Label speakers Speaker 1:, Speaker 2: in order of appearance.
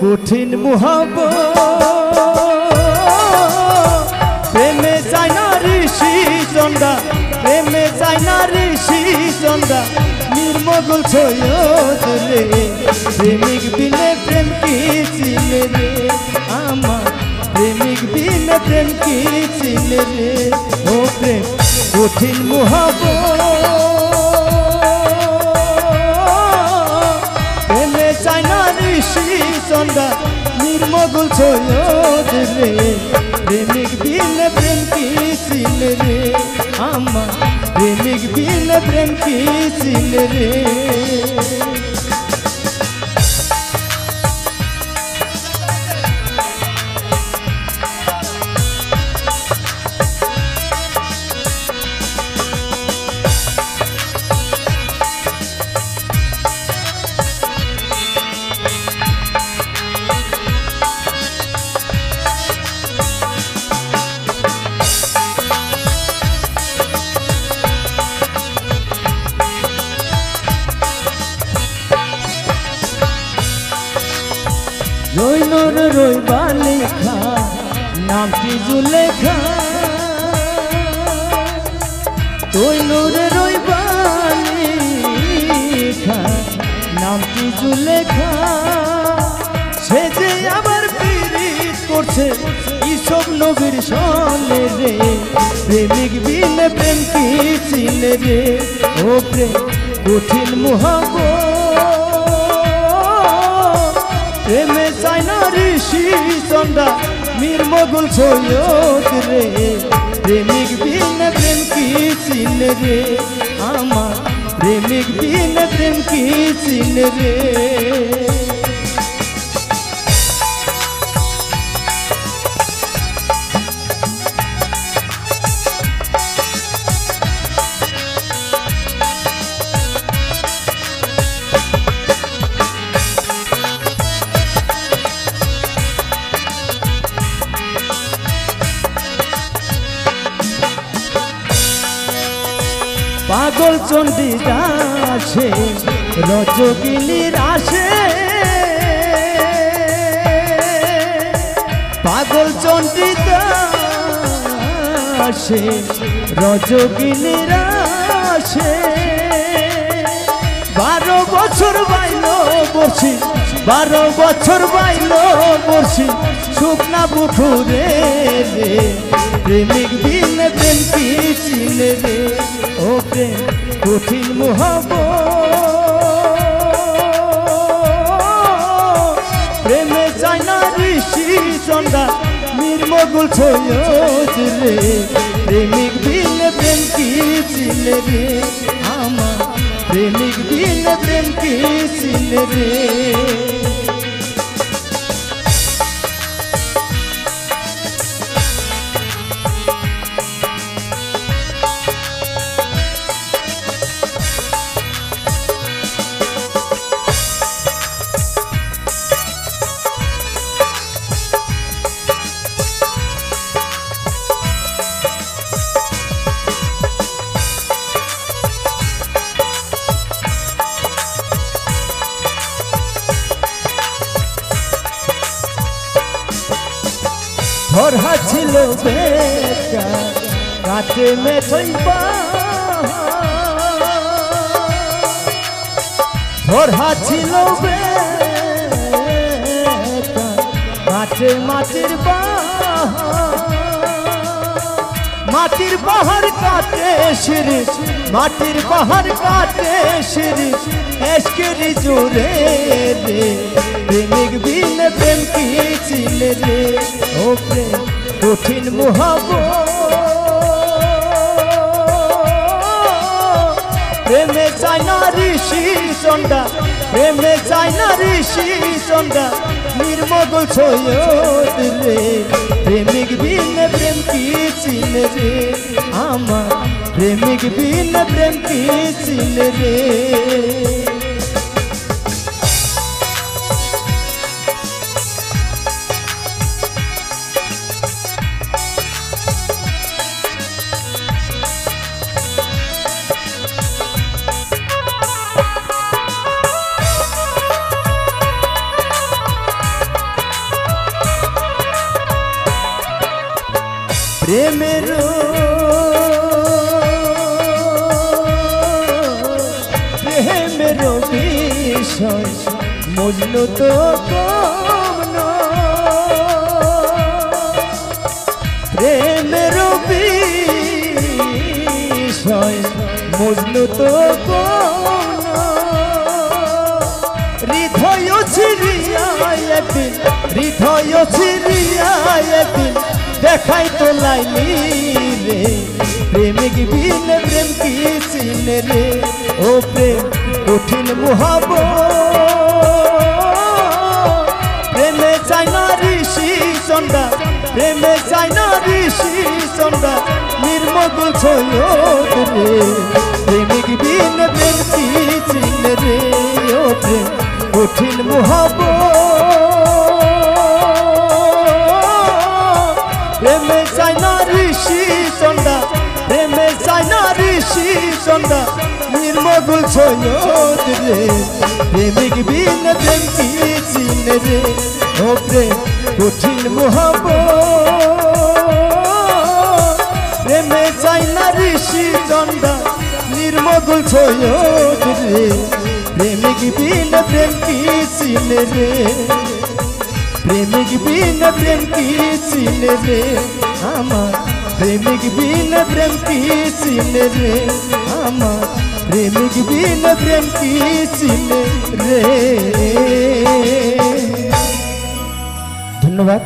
Speaker 1: কঠিন মুহাব প্রেমে যায় না ঋষি চন্দা প্রেমে যায় না ঋষি চন্দা নির্মগল রে প্রেমিক বিনে প্রেম কি চিনে রে? আমার প্রেমিক বিনে প্রেম কি চিনে রে? ও প্রেম, কঠিন মুহাব সৈয়দ রে প্রেমিক বিনে প্রেম কি চিনে রে? আমার প্রেমিক বিনে প্রেম কি রে? রইবা লেখা নামটি জুলেখা রইনর রইবা লেখা নামটি জুলেখা সে যে আবার পীড়িত করছে, ইসব নবীর সনে রে। প্রেমিক বিনে প্রেম কি চিনে রে? ও প্রেম, কঠিন মহাবো চন্দা মীর মগুল সৈয়দ রে। প্রেমিক বিন প্রেম কি চিন রে? আমার প্রেমিক বিন প্রেম কি চিন রে? পাগল চণ্ডী আসে রজগিনীর আসে পাগল চণ্ডী আসে রজগিনীর আসে বারো বছর বাইল বসি বারো বছর বাইল বসি শুকনা পুকুরে রে। প্রেমিক বিন প্রেম কি চিনে রে ও প্রেম, কঠিন মহাব প্রেমে চায় না ঋষি চন্দা নির্মগুল সৈয়দ রে। প্রেমিক বিন প্রেম কি চিনে রে আমার প্রেমিক বিন প্রেম কি চিনে রে ছিল বেটা কাটে মেঠইবা ধরা ছিল বেটা মাটির মাটির পাহাড় কাটে সিঁড়ি, মাটির পাহাড় কাটে সিঁড়ি এসকেরি জোরে রে। প্রেমিক বিন প্রেম কি চিনে রে? ও প্রেম কঠিন মহাব প্রেমে চায় না ঋষি চন্ডা প্রেমে চায় না ঋষি চন্ডা নির্মগল সৈয়দ প্রেমিক বিন প্রেম কি চিনে রে? আমার প্রেমিক বিন প্রেম কি চিনে রে? প্রেমের প্রেমের বিষয় মজনু তো। প্রেমের বিষয় মজনু তো। হৃদয় একদিন হৃদয় একদিন দেখাই তো লাইনি রে। প্রেমিক বিন, প্রেম কি চিনে রে? ও প্রেম, কঠিন মুহাব প্রেমে চাই না ঋষি চন্দা প্রেমে চাই না ঋষি চন্দা নির্মগুল ছয় রে প্রেমিক প্রেম কি চিনে রে? ও প্রেম, কঠিন মুহাব ঋষি চন্দা নির্মগুল ছয় রে। প্রেমিক বিন প্রেম কি চিনে রে? ও প্রেম কঠিন মুহাব প্রেমে চাই না ঋষি চন্দা নির্মগুল ছয় রে। প্রেমিক বিন প্রেম কি চিনে রে? প্রেমিক বিন প্রেম কি আমার প্রেমিক বিন প্রেম কি চিনে রে আমার প্রেমিক বিন প্রেম কি চিনে রে ধন্যবাদ